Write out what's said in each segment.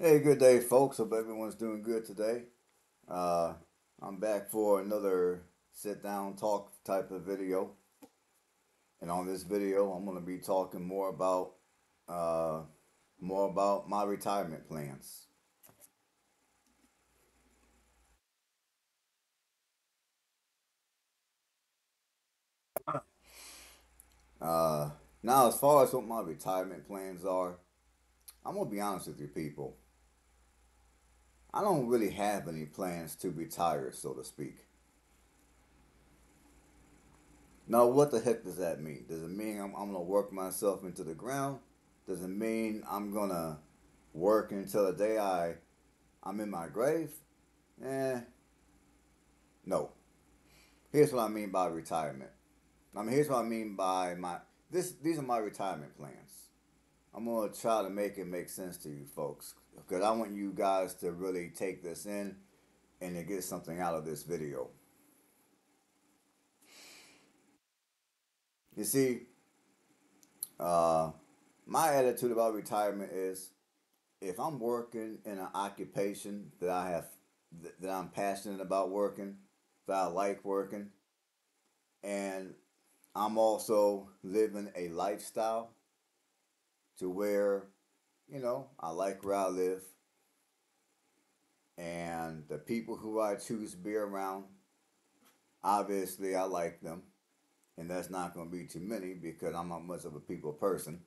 Hey, good day, folks. Hope everyone's doing good today. Uh, I'm back for another sit down talk type of video. And on this video, I'm going to be talking more about uh, more about my retirement plans. Uh, now, as far as what my retirement plans are, I'm gonna be honest with you, people. I don't really have any plans to retire, so to speak. Now, what the heck does that mean? Does it mean I'm, I'm gonna work myself into the ground? Does it mean I'm gonna work until the day I I'm in my grave? Eh, no. Here's what I mean by retirement. I mean, here's what I mean by my this. These are my retirement plans. I'm gonna try to make it make sense to you folks because I want you guys to really take this in and to get something out of this video. You see, uh, my attitude about retirement is if I'm working in an occupation that I have that I'm passionate about working, that I like working, and I'm also living a lifestyle to where, you know, I like where I live. And the people who I choose to be around, obviously I like them. And that's not going to be too many because I'm not much of a people person.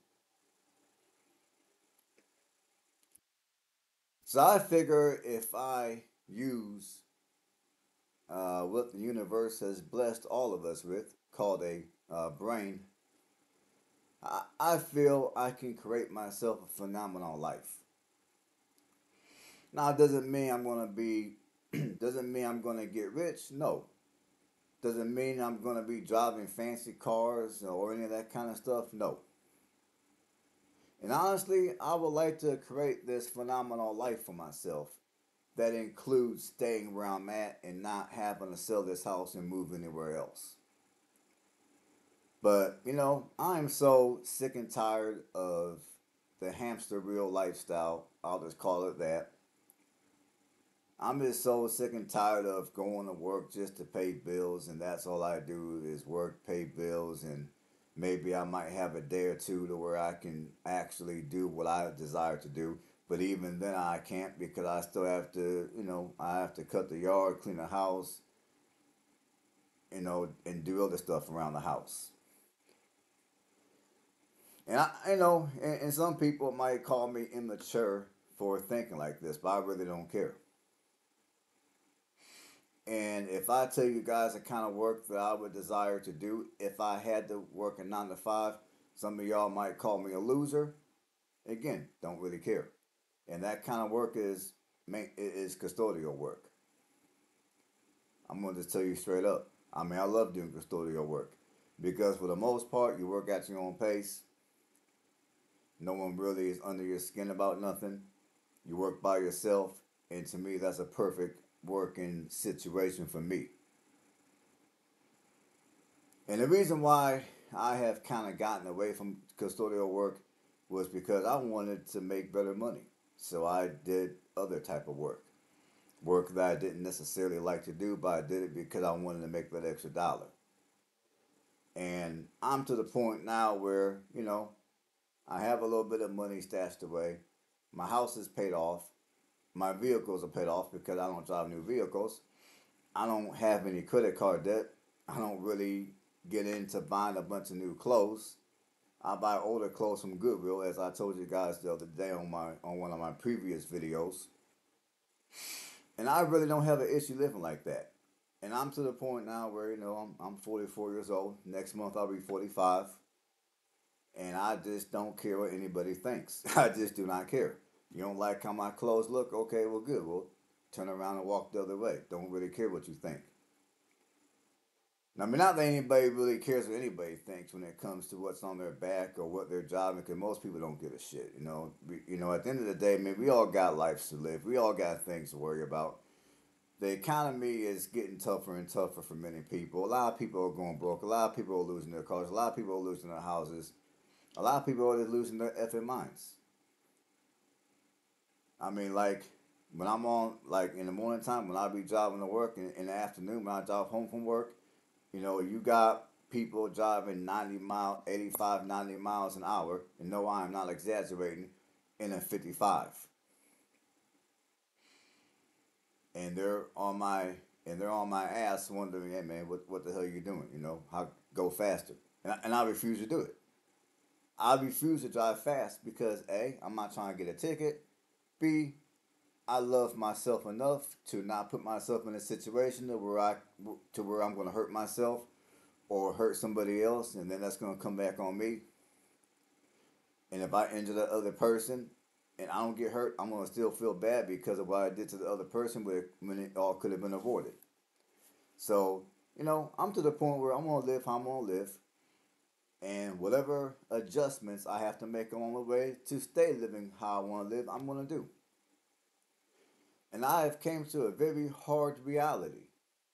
So I figure if I use uh, what the universe has blessed all of us with, called a uh, brain, I, feel I can create myself a phenomenal life. Now, doesn't mean I'm going to be, doesn't mean I'm going to get rich. No. Doesn't mean I'm going to be driving fancy cars or any of that kind of stuff. No. And honestly, I would like to create this phenomenal life for myself that includes staying where I'm at and not having to sell this house and move anywhere else. But, you know, I'm so sick and tired of the hamster wheel lifestyle. I'll just call it that. I'm just so sick and tired of going to work just to pay bills, and that's all I do is work, pay bills, and maybe I might have a day or two to where I can actually do what I desire to do. But even then, I can't because I still have to, you know, I have to cut the yard, clean the house, you know, and do other stuff around the house. And I, you know, and, and some people might call me immature for thinking like this, but I really don't care. And if I tell you guys the kind of work that I would desire to do, if I had to work a nine to five, some of y'all might call me a loser. Again, don't really care. And that kind of work is is custodial work. I'm going to tell you straight up. I mean, I love doing custodial work because for the most part, you work at your own pace. No one really is under your skin about nothing. You work by yourself. And to me, that's a perfect working situation for me. And the reason why I have kind of gotten away from custodial work was because I wanted to make better money. So I did other type of work. Work that I didn't necessarily like to do, but I did it because I wanted to make that extra dollar. And I'm to the point now where, you know, I have a little bit of money stashed away. My house is paid off. My vehicles are paid off because I don't drive new vehicles. I don't have any credit card debt. I don't really get into buying a bunch of new clothes. I buy older clothes from Goodwill, as I told you guys the other day on my on one of my previous videos. And I really don't have an issue living like that. And I'm to the point now where you know I'm I'm 44 years old. Next month I'll be 45 and I just don't care what anybody thinks. I just do not care. You don't like how my clothes look? Okay, well, good. Well, turn around and walk the other way. Don't really care what you think. Now, I mean, not that anybody really cares what anybody thinks when it comes to what's on their back or what they're driving, because most people don't give a shit. You know, we, you know, at the end of the day, man, we all got lives to live. We all got things to worry about. The economy is getting tougher and tougher for many people. A lot of people are going broke. A lot of people are losing their cars. A lot of people are losing their houses. A lot of people are losing their effing minds. I mean, like when I'm on, like in the morning time when I be driving to work, and in the afternoon when I drive home from work, you know, you got people driving 90 mile, 85, 90 miles an hour, and no, I'm not exaggerating, in a 55. And they're on my and they're on my ass wondering, hey man, what, what the hell are you doing? You know, how go faster? And I, and I refuse to do it. I refuse to drive fast because A, I'm not trying to get a ticket. B, I love myself enough to not put myself in a situation to where I to where I'm going to hurt myself or hurt somebody else, and then that's going to come back on me. And if I injure the other person and I don't get hurt, I'm going to still feel bad because of what I did to the other person when it all could have been avoided. So, you know, I'm to the point where I'm going to live how I'm going to live. And whatever adjustments I have to make along the way to stay living how I want to live, I'm going to do. And I have came to a very hard reality.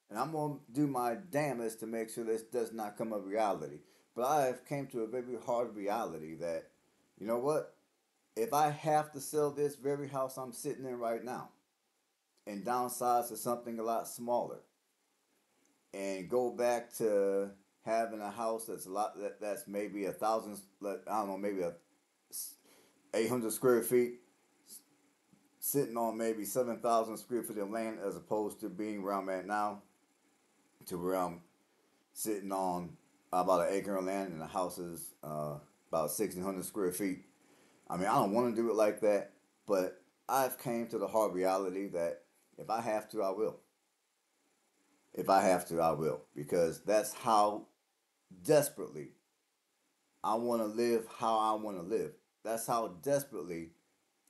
And I'm going to do my damnedest to make sure this does not come a reality. But I have came to a very hard reality that, you know what? If I have to sell this very house I'm sitting in right now and downsize to something a lot smaller and go back to having a house that's a lot that, that's maybe a thousand I don't know maybe a 800 square feet sitting on maybe 7,000 square feet of land as opposed to being where I'm at now to where I'm sitting on about an acre of land and the house is uh, about 1,600 square feet. I mean, I don't want to do it like that, but I've came to the hard reality that if I have to, I will. If I have to, I will. Because that's how desperately I want to live how I want to live. That's how desperately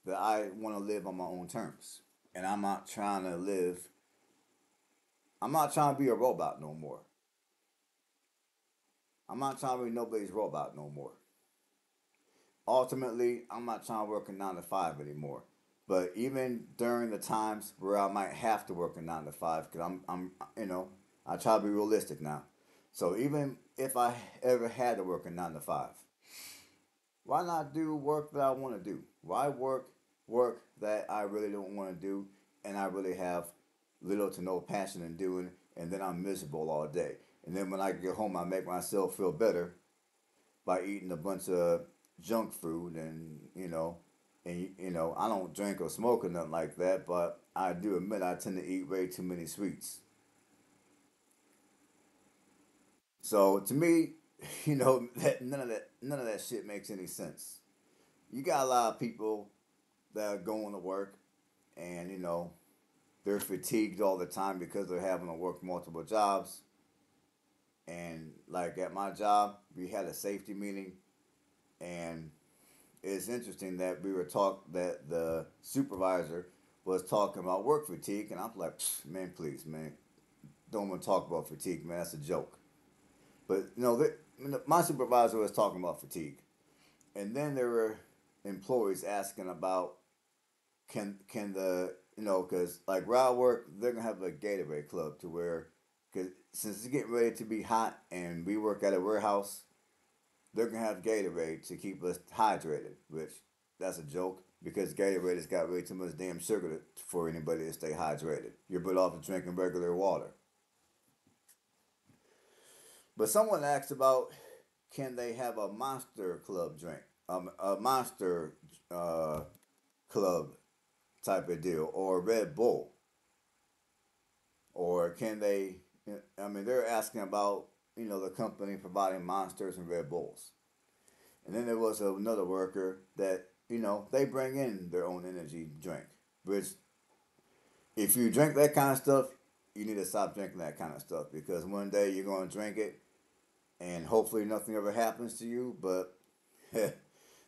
that I want to live on my own terms. And I'm not trying to live, I'm not trying to be a robot no more. I'm not trying to be nobody's robot no more. Ultimately, I'm not trying to work a nine to five anymore. But even during the times where I might have to work a nine to five, because I'm, I'm, you know, I try to be realistic now. So even if I ever had to work a nine to five, why not do work that I want to do? Why work work that I really don't want to do and I really have little to no passion in doing and then I'm miserable all day. And then when I get home I make myself feel better by eating a bunch of junk food and you know and you know I don't drink or smoke or nothing like that, but I do admit I tend to eat way too many sweets. So to me, you know that none of that none of that shit makes any sense. You got a lot of people that are going to work and you know they're fatigued all the time because they're having to work multiple jobs. And like at my job, we had a safety meeting and it's interesting that we were talk that the supervisor was talking about work fatigue and I'm like, man, please, man, don't want to talk about fatigue, man. That's a joke. But you know, my supervisor was talking about fatigue, and then there were employees asking about can can the you know because like where I work, they're gonna have a Gatorade club to where because since it's getting ready to be hot and we work at a warehouse, they're gonna have Gatorade to keep us hydrated. Which that's a joke because Gatorade has got way too much damn sugar for anybody to stay hydrated. You're better off drinking regular water. But someone asked about can they have a monster club drink, um, a monster uh, club type of deal, or Red Bull, or can they? I mean, they're asking about you know the company providing monsters and Red Bulls, and then there was another worker that you know they bring in their own energy drink, which if you drink that kind of stuff, you need to stop drinking that kind of stuff because one day you're going to drink it and hopefully nothing ever happens to you. But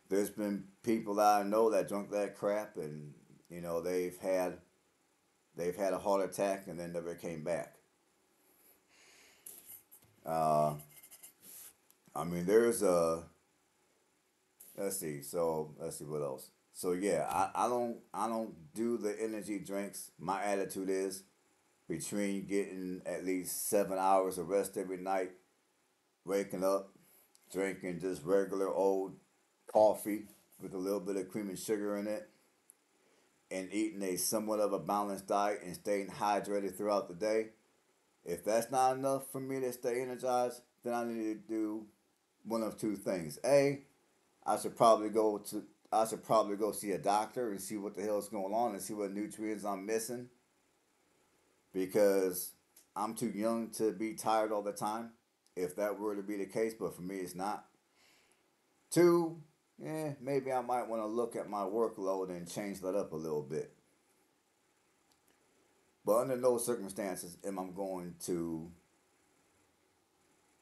there's been people that I know that drunk that crap, and you know they've had they've had a heart attack and then never came back. Uh, I mean, there's a let's see. So let's see what else. So yeah, I, I don't I don't do the energy drinks. My attitude is between getting at least seven hours of rest every night waking up, drinking just regular old coffee with a little bit of cream and sugar in it, and eating a somewhat of a balanced diet and staying hydrated throughout the day, if that's not enough for me to stay energized, then I need to do one of two things. A, I should probably go to I should probably go see a doctor and see what the hell is going on and see what nutrients I'm missing. Because I'm too young to be tired all the time. If that were to be the case, but for me it's not. Two, yeah, maybe I might want to look at my workload and change that up a little bit. But under no circumstances am I going to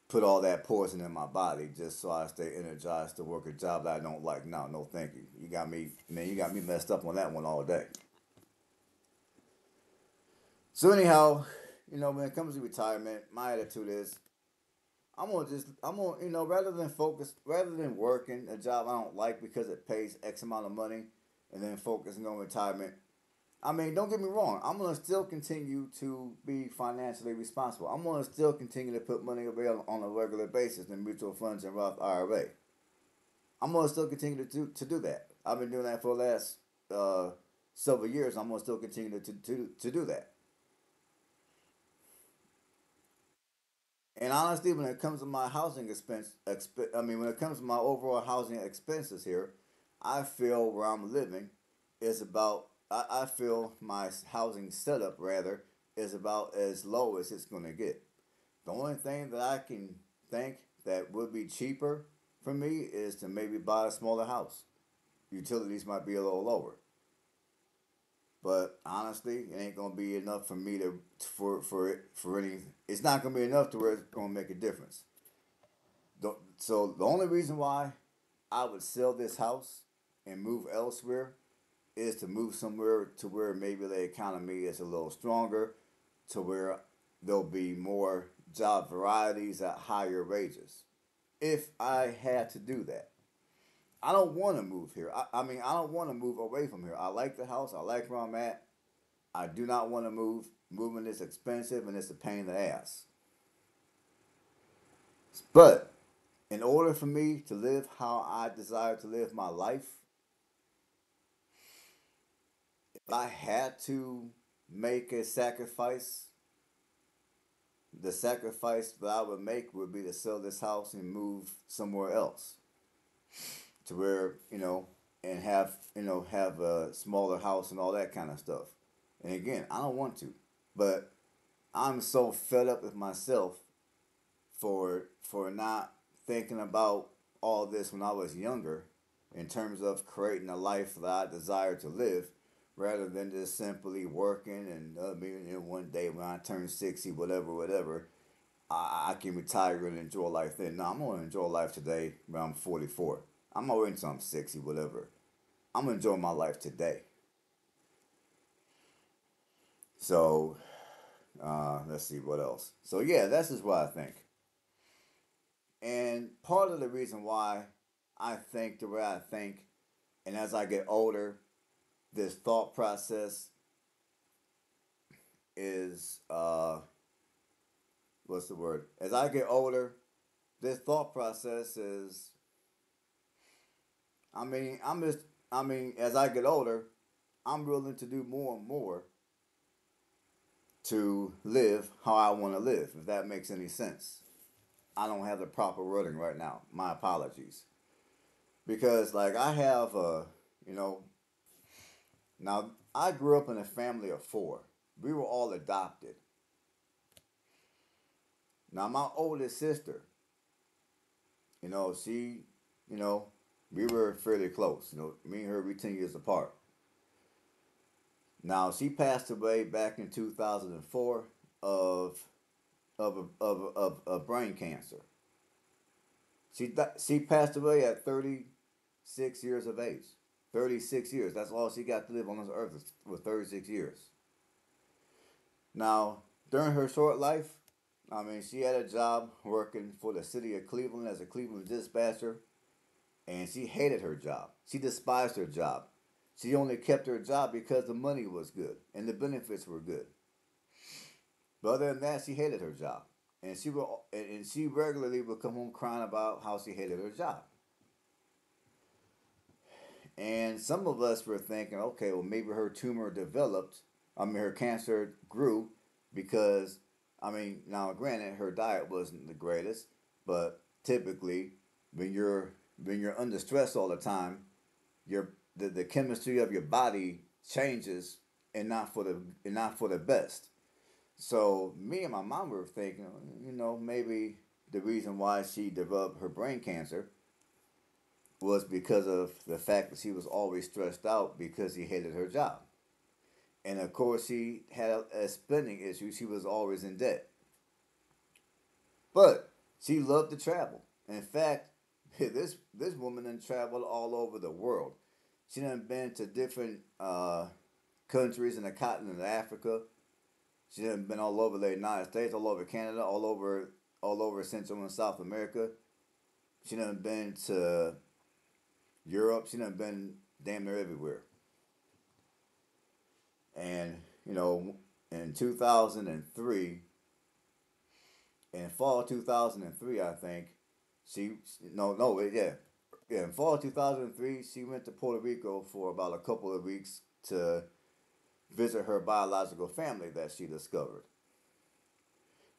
put all that poison in my body just so I stay energized to work a job that I don't like. No, no, thank you. You got me, man. You got me messed up on that one all day. So anyhow, you know, when it comes to retirement, my attitude is I'm gonna just I'm gonna you know rather than focus rather than working a job I don't like because it pays X amount of money and then focusing on retirement. I mean, don't get me wrong. I'm gonna still continue to be financially responsible. I'm gonna still continue to put money away on a regular basis in mutual funds and Roth IRA. I'm gonna still continue to do to do that. I've been doing that for the last uh, several years. I'm gonna still continue to to, to do that. And honestly, when it comes to my housing expense, exp- I mean, when it comes to my overall housing expenses here, I feel where I'm living is about, I, I feel my housing setup rather is about as low as it's going to get. The only thing that I can think that would be cheaper for me is to maybe buy a smaller house. Utilities might be a little lower. But honestly, it ain't gonna be enough for me to for for it for any. It's not gonna be enough to where it's gonna make a difference. So the only reason why I would sell this house and move elsewhere is to move somewhere to where maybe the economy is a little stronger, to where there'll be more job varieties at higher wages. If I had to do that. I don't want to move here. I, I mean, I don't want to move away from here. I like the house. I like where I'm at. I do not want to move. Moving is expensive and it's a pain in the ass. But in order for me to live how I desire to live my life, if I had to make a sacrifice, the sacrifice that I would make would be to sell this house and move somewhere else to where you know and have you know have a smaller house and all that kind of stuff. And again, I don't want to, but I'm so fed up with myself for for not thinking about all this when I was younger in terms of creating a life that I desire to live rather than just simply working and uh, know, one day when I turn 60, whatever, whatever, I, I can retire and enjoy life then. No, I'm going to enjoy life today when I'm 44. I'm not into I'm sexy, whatever. I'm enjoying my life today. So, uh, let's see what else. So yeah, that's just what I think. And part of the reason why I think the way I think, and as I get older, this thought process is uh, what's the word? As I get older, this thought process is I mean, I'm just, I mean, as I get older, I'm willing to do more and more to live how I want to live, if that makes any sense. I don't have the proper wording right now. My apologies. Because, like, I have, uh, you know, now I grew up in a family of four. We were all adopted. Now, my oldest sister, you know, she, you know, we were fairly close. You know, me and her we ten years apart. Now she passed away back in two thousand and four of of of of, of brain cancer. She she passed away at thirty six years of age. Thirty six years. That's all she got to live on this earth was thirty six years. Now during her short life, I mean, she had a job working for the city of Cleveland as a Cleveland dispatcher and she hated her job. She despised her job. She only kept her job because the money was good and the benefits were good. But other than that, she hated her job, and she will, and she regularly would come home crying about how she hated her job. And some of us were thinking, okay, well, maybe her tumor developed, I mean, her cancer grew because, I mean, now granted, her diet wasn't the greatest, but typically, when you're when you're under stress all the time, your the, the chemistry of your body changes and not for the and not for the best. So me and my mom were thinking, you know, maybe the reason why she developed her brain cancer was because of the fact that she was always stressed out because she hated her job. And of course, she had a, a spending issue. She was always in debt. But she loved to travel. In fact, this this woman done traveled all over the world. She done been to different uh, countries in the continent of Africa. She done been all over the United States, all over Canada, all over all over Central and South America. She done been to Europe. She done been damn near everywhere. And you know, in two thousand and three, in fall two thousand and three, I think she no no yeah yeah in fall two thousand and three she went to Puerto Rico for about a couple of weeks to visit her biological family that she discovered.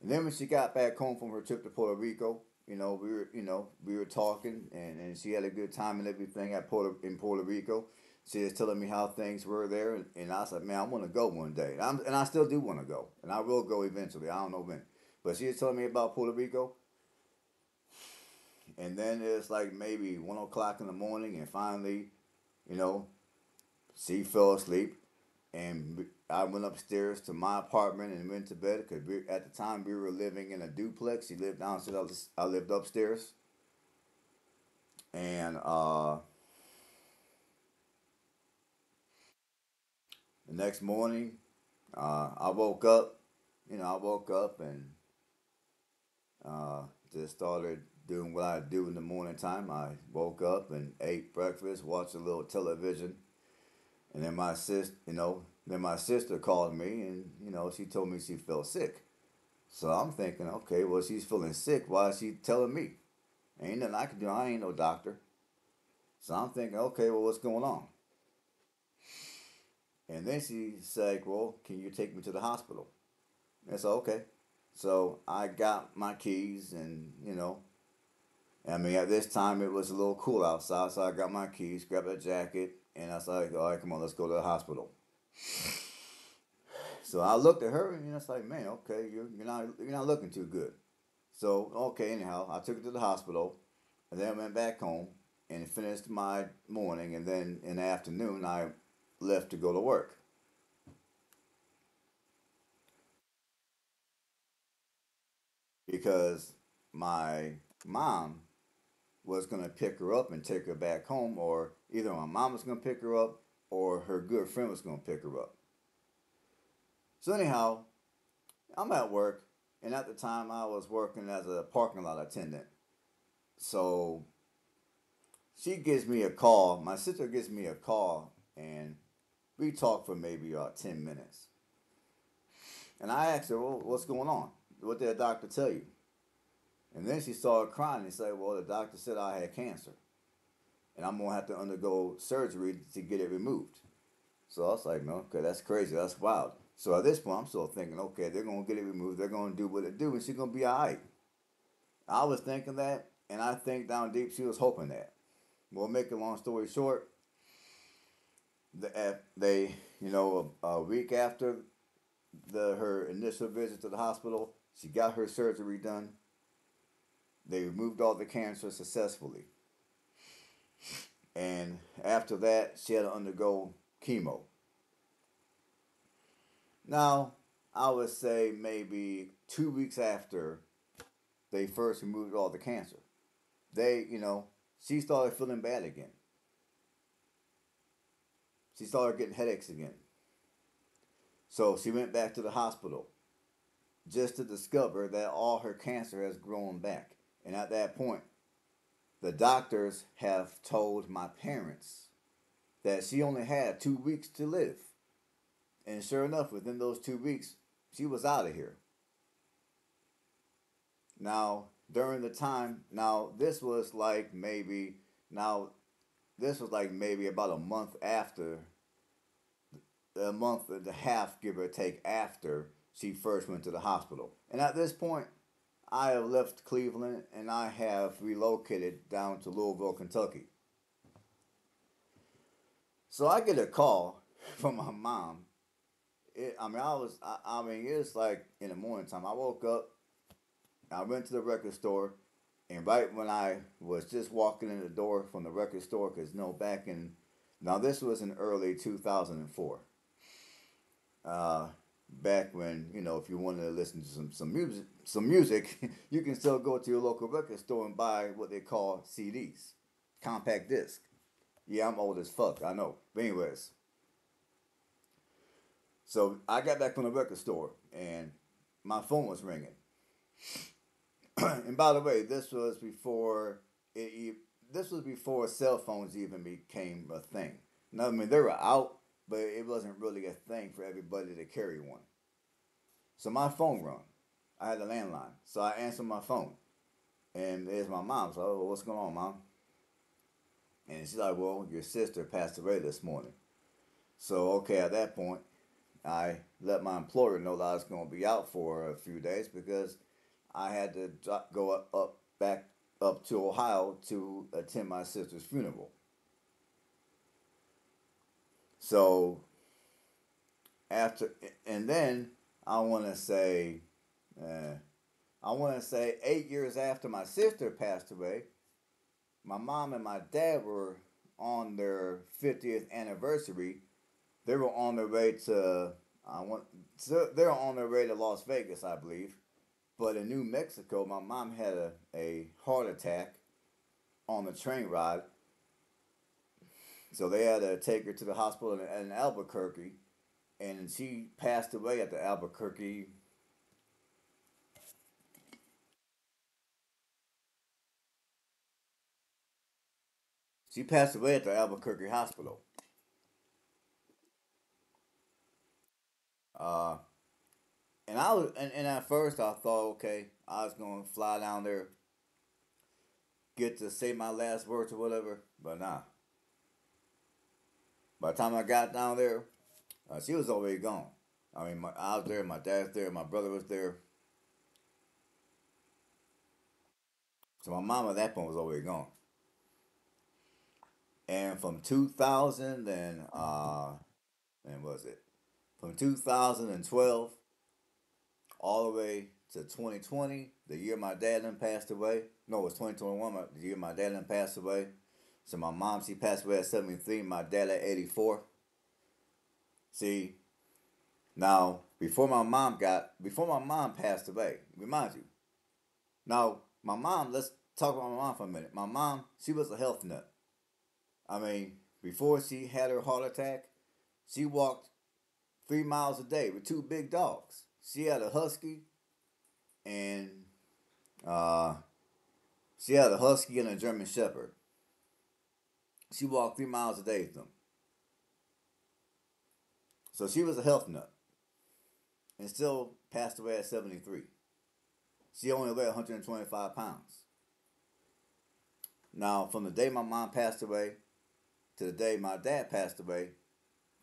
And then when she got back home from her trip to Puerto Rico, you know, we were, you know, we were talking, and, and she had a good time and everything at Puerto in Puerto Rico. She was telling me how things were there, and, and I said, man, I want to go one day, and, I'm, and I still do want to go, and I will go eventually. I don't know when, but she was telling me about Puerto Rico. And then it's like maybe one o'clock in the morning, and finally, you know, she fell asleep, and I went upstairs to my apartment and went to bed because at the time we were living in a duplex. She lived downstairs. I lived upstairs. And uh, the next morning, uh, I woke up. You know, I woke up and uh, just started doing what I do in the morning time. I woke up and ate breakfast, watched a little television, and then my sis, you know, then my sister called me and, you know, she told me she felt sick. So I'm thinking, okay, well, she's feeling sick. Why is she telling me? Ain't nothing I can do. I ain't no doctor. So I'm thinking, okay, well, what's going on? And then she said, well, can you take me to the hospital? I said, okay. So I got my keys and, you know, I mean, at this time it was a little cool outside. So I got my keys, grabbed a jacket, and I said, all right, come on, let's go to the hospital. So I looked at her and I it's like, man, okay, you're, you're not you're not looking too good. So okay, anyhow, I took her to the hospital, and then I went back home and finished my morning, and then in the afternoon I left to go to work. Because my mom was gonna pick her up and take her back home, or either my mom was gonna pick her up or her good friend was going to pick her up. So, anyhow, I'm at work, and at the time I was working as a parking lot attendant. So, she gives me a call. My sister gives me a call, and we talk for maybe about uh, 10 minutes. And I asked her, well, what's going on? What did the doctor tell you? And then she started crying and said, well, the doctor said I had cancer and I'm gonna have to undergo surgery to get it removed. So I was like, no, okay, that's crazy, that's wild. So at this point, I'm still thinking, okay, they're gonna get it removed, they're gonna do what they do, and she's gonna be alright. I was thinking that, and I think down deep she was hoping that. Well, make a long story short, eh, they, you know, a week after the her initial visit to the hospital, she got her surgery done. They removed all the cancer successfully. And after that, she had to undergo chemo. Now, I would say maybe two weeks after they first removed all the cancer, they, you know, she started feeling bad again. She started getting headaches again. So she went back to the hospital just to discover that all her cancer has grown back. And at that point, the doctors have told my parents that she only had two weeks to live. And sure enough, within those two weeks, she was out of here. Now, during the time, now this was like maybe, now this was like maybe about a month after, a month and a half, give or take, after she first went to the hospital. And at this point, I have left Cleveland and I have relocated down to Louisville, Kentucky. So I get a call from my mom. It, I mean, I was, I, I mean, it's like in the morning time. I woke up, I went to the record store, and right when I was just walking in the door from the record store, because you no, know, back in, now this was in early 2004. Uh, back when you know if you wanted to listen to some some music some music you can still go to your local record store and buy what they call CDs compact disc. Yeah I'm old as fuck I know. But anyways. So I got back from the record store and my phone was ringing. And by the way this was before it this was before cell phones even became a thing. Now I mean they were out but it wasn't really a thing for everybody to carry one. So my phone rung. I had a landline, so I answered my phone, and there's my mom. So, oh, what's going on, mom? And she's like, well, your sister passed away this morning. So okay, at that point, I let my employer know that I was going to be out for a few days because I had to go up, up back up to Ohio to attend my sister's funeral. So after and then I want to say, uh, I want to say eight years after my sister passed away, my mom and my dad were on their 50th anniversary. They were on their way to I want so they were on their way to Las Vegas, I believe. But in New Mexico, my mom had a, a heart attack on the train ride so they had to take her to the hospital in, in Albuquerque, and she passed away at the Albuquerque. She passed away at the Albuquerque hospital. Uh, and I was, and, and at first I thought, okay, I was gonna fly down there, get to say my last words or whatever, but nah. By the time I got down there, uh, she was already gone. I mean, my, I was there, my dad's there, my brother was there. So my mom at that point was already gone. And from 2000 and, uh, and was it? From 2012 all the way to 2020, the year my dad then passed away. No, it was 2021, the year my dad then passed away. So my mom, she passed away at 73, my dad at 84. See, now, before my mom got, before my mom passed away, remind you. Now, my mom, let's talk about my mom for a minute. My mom, she was a health nut. I mean, before she had her heart attack, she walked three miles a day with two big dogs. She had a husky and uh, she had a husky and a German shepherd. She walked three miles a day with them. So she was a health nut and still passed away at 73. She only weighed 125 pounds. Now, from the day my mom passed away to the day my dad passed away,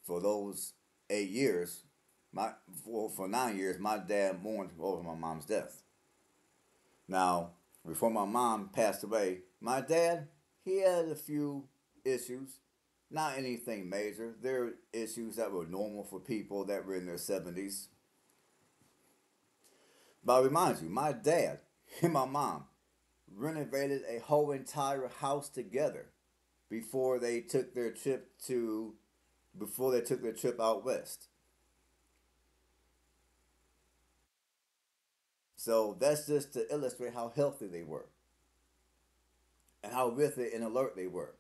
for those eight years, my for, for nine years, my dad mourned over my mom's death. Now, before my mom passed away, my dad, he had a few issues, not anything major. There are issues that were normal for people that were in their 70s. But I remind you, my dad and my mom renovated a whole entire house together before they took their trip to before they took their trip out west. So that's just to illustrate how healthy they were and how with it and alert they were.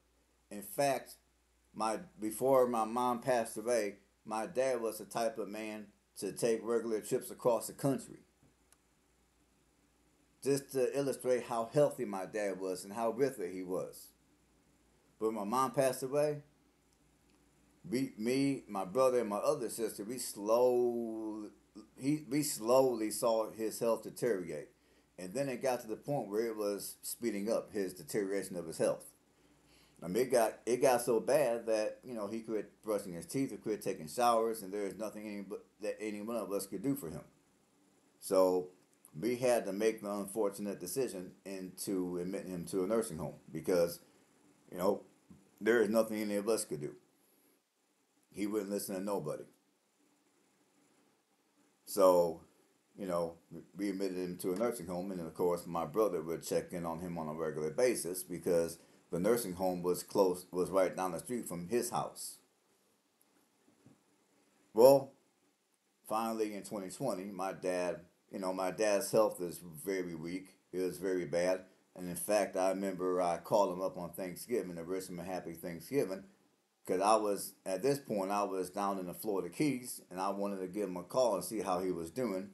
In fact, my before my mom passed away, my dad was the type of man to take regular trips across the country. Just to illustrate how healthy my dad was and how with it he was. But when my mom passed away, we, me, my brother, and my other sister, we slow, he, we slowly saw his health deteriorate, and then it got to the point where it was speeding up his deterioration of his health. I mean, it got it got so bad that you know he quit brushing his teeth, or quit taking showers, and there is nothing any that any one of us could do for him. So we had to make the unfortunate decision into admitting him to a nursing home because, you know, there is nothing any of us could do. He wouldn't listen to nobody. So, you know, we admitted him to a nursing home, and of course my brother would check in on him on a regular basis because the nursing home was close, was right down the street from his house. Well, finally in 2020, my dad, you know, my dad's health is very weak. It was very bad. And in fact, I remember I called him up on Thanksgiving to wish him a happy Thanksgiving. Because I was, at this point, I was down in the Florida Keys and I wanted to give him a call and see how he was doing.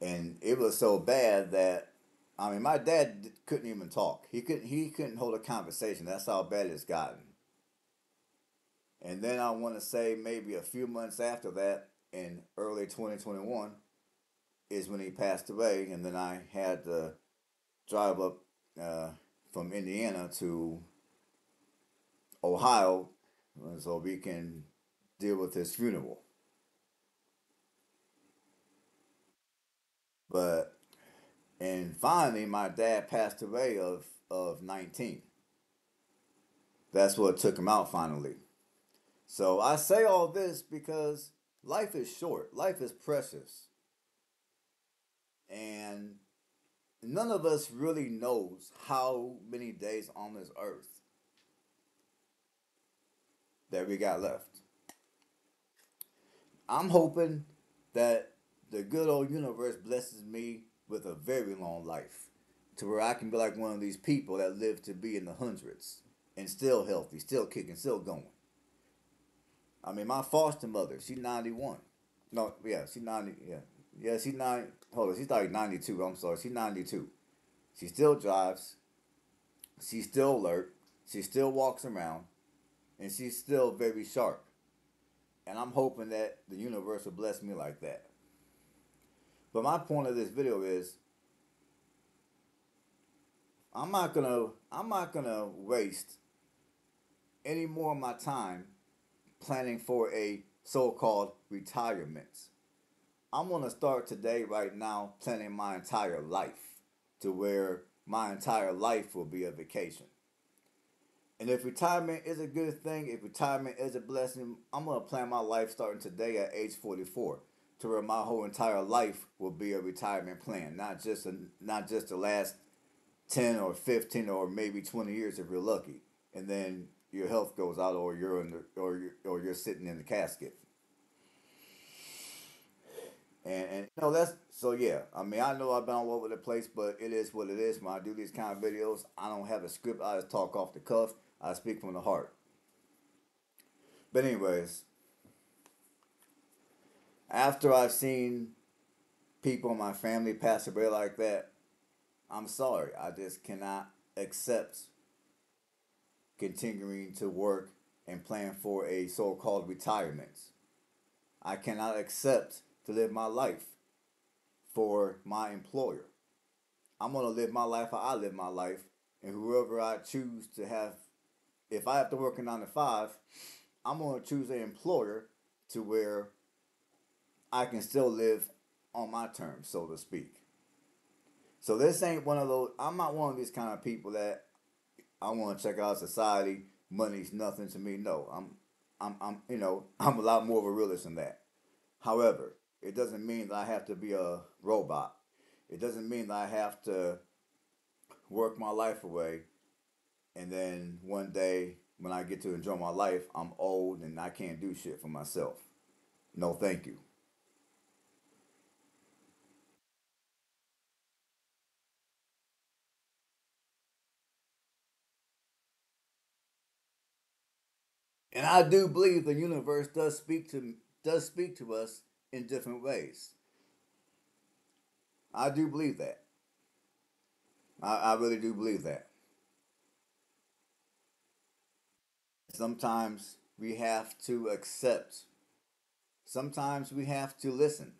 And it was so bad that I mean, my dad couldn't even talk. He couldn't. He couldn't hold a conversation. That's how bad it's gotten. And then I want to say maybe a few months after that, in early 2021, is when he passed away. And then I had to drive up uh, from Indiana to Ohio so we can deal with his funeral. But and finally, my dad passed away of, of 19. That's what took him out finally. So I say all this because life is short, life is precious. And none of us really knows how many days on this earth that we got left. I'm hoping that the good old universe blesses me with a very long life to where I can be like one of these people that live to be in the hundreds and still healthy, still kicking, still going. I mean, my foster mother, she's 91. No, yeah, she's 90, yeah. Yeah, she's 90, hold on, she's like 92, I'm sorry, she's 92. She still drives, she's still alert, she still walks around, and she's still very sharp. And I'm hoping that the universe will bless me like that. But my point of this video is I'm not gonna I'm not gonna waste any more of my time planning for a so-called retirement. I'm gonna start today right now planning my entire life to where my entire life will be a vacation. And if retirement is a good thing, if retirement is a blessing, I'm gonna plan my life starting today at age 44 to where my whole entire life will be a retirement plan, not just a, not just the last ten or fifteen or maybe twenty years if you're lucky, and then your health goes out or you're in the or you're, or you're sitting in the casket. And, and know that's so yeah. I mean I know I've been all over the place, but it is what it is. When I do these kind of videos, I don't have a script. I just talk off the cuff. I speak from the heart. But anyways, after I've seen people in my family pass away like that, I'm sorry. I just cannot accept continuing to work and plan for a so called retirement. I cannot accept to live my life for my employer. I'm going to live my life how I live my life, and whoever I choose to have, if I have to work a nine to five, I'm going to choose an employer to where I can still live on my terms, so to speak. So this ain't one of those. I'm not one of these kind of people that I want to check out society. Money's nothing to me. No, I'm, I'm, I'm. You know, I'm a lot more of a realist than that. However, it doesn't mean that I have to be a robot. It doesn't mean that I have to work my life away, and then one day when I get to enjoy my life, I'm old and I can't do shit for myself. No, thank you. And I do believe the universe does speak to does speak to us in different ways. I do believe that. I, I really do believe that. Sometimes we have to accept. Sometimes we have to listen.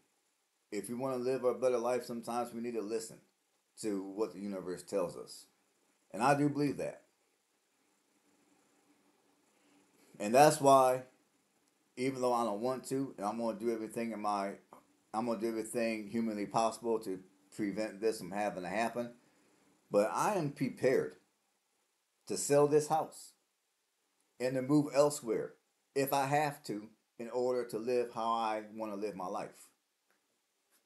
If we want to live a better life, sometimes we need to listen to what the universe tells us. And I do believe that. And that's why, even though I don't want to, and I'm gonna do everything in my, I'm gonna do everything humanly possible to prevent this from having to happen. But I am prepared to sell this house and to move elsewhere if I have to in order to live how I want to live my life.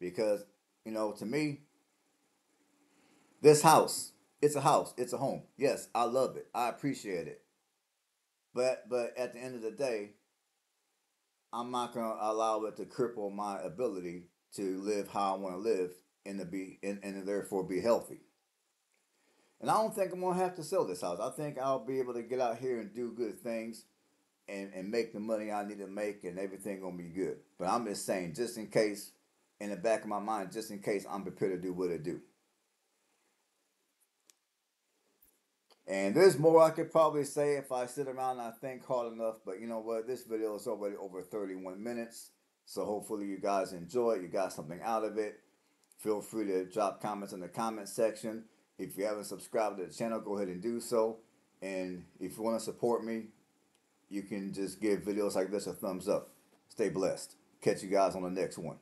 Because, you know, to me, this house, it's a house, it's a home. Yes, I love it. I appreciate it. But but at the end of the day, I'm not gonna allow it to cripple my ability to live how I want to live and to be and, and therefore be healthy. And I don't think I'm gonna have to sell this house. I think I'll be able to get out here and do good things and, and make the money I need to make and everything gonna be good. But I'm just saying, just in case, in the back of my mind, just in case I'm prepared to do what I do. And there's more I could probably say if I sit around and I think hard enough, but you know what? This video is already over 31 minutes. So hopefully you guys enjoy it. You got something out of it. Feel free to drop comments in the comment section. If you haven't subscribed to the channel, go ahead and do so. And if you want to support me, you can just give videos like this a thumbs up. Stay blessed. Catch you guys on the next one.